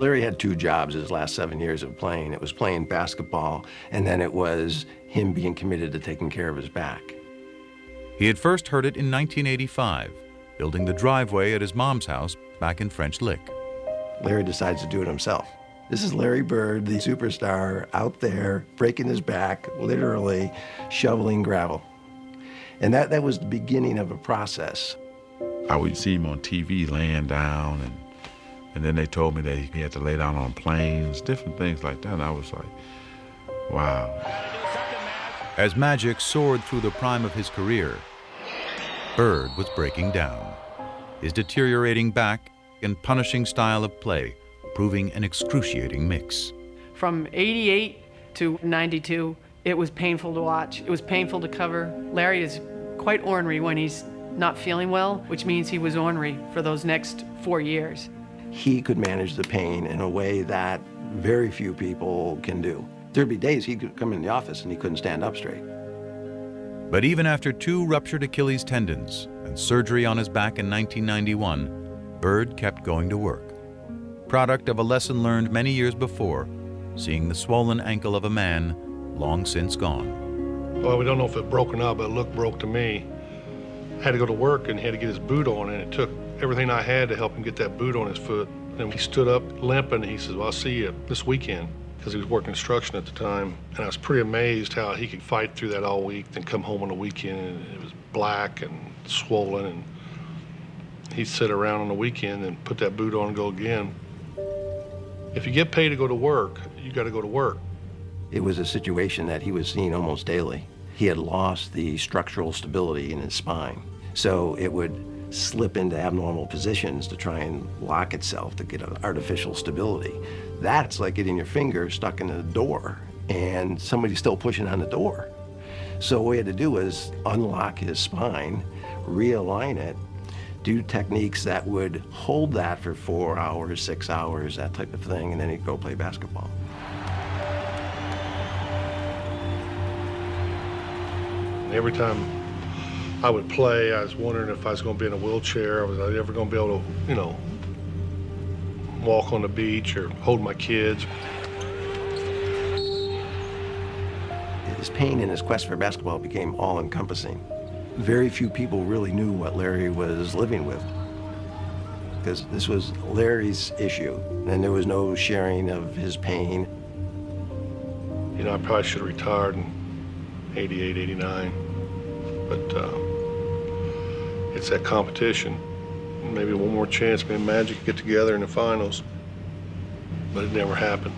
Larry had two jobs his last seven years of playing. It was playing basketball, and then it was him being committed to taking care of his back. He had first heard it in 1985, building the driveway at his mom's house back in French Lick. Larry decides to do it himself. This is Larry Bird, the superstar, out there breaking his back, literally shoveling gravel. And that, that was the beginning of a process. I would see him on TV laying down and and then they told me that he had to lay down on planes, different things like that. And I was like, wow. As Magic soared through the prime of his career, Bird was breaking down. His deteriorating back and punishing style of play proving an excruciating mix. From 88 to 92, it was painful to watch. It was painful to cover. Larry is quite ornery when he's not feeling well, which means he was ornery for those next four years he could manage the pain in a way that very few people can do. There'd be days he'd come in the office and he couldn't stand up straight. But even after two ruptured Achilles tendons and surgery on his back in 1991, Bird kept going to work. Product of a lesson learned many years before, seeing the swollen ankle of a man long since gone. Well, we don't know if it broke or not, but it looked broke to me. Had to go to work and had to get his boot on, and it took everything I had to help him get that boot on his foot. And he stood up limping. And he says, Well, I'll see you this weekend because he was working construction at the time. And I was pretty amazed how he could fight through that all week, then come home on the weekend and it was black and swollen. And he'd sit around on the weekend and put that boot on and go again. If you get paid to go to work, you got to go to work. It was a situation that he was seeing almost daily. He had lost the structural stability in his spine. So it would slip into abnormal positions to try and lock itself to get an artificial stability. That's like getting your finger stuck in a door and somebody's still pushing on the door. So what we had to do was unlock his spine, realign it, do techniques that would hold that for four hours, six hours, that type of thing, and then he'd go play basketball. Every time I would play. I was wondering if I was going to be in a wheelchair. Was I ever going to be able to, you know, walk on the beach or hold my kids? His pain and his quest for basketball became all-encompassing. Very few people really knew what Larry was living with because this was Larry's issue, and there was no sharing of his pain. You know, I probably should have retired in 88, 89, but uh, it's that competition. Maybe one more chance, maybe Magic get together in the finals. But it never happened.